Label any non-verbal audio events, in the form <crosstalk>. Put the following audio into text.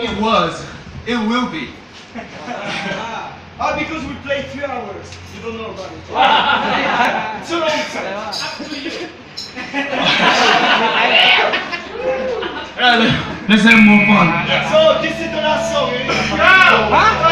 It was. It will be. <laughs> Ah, because we played three hours. You don't know about it. <laughs> it's your. Up to you. Let's have more fun. So this is the last song. Yeah.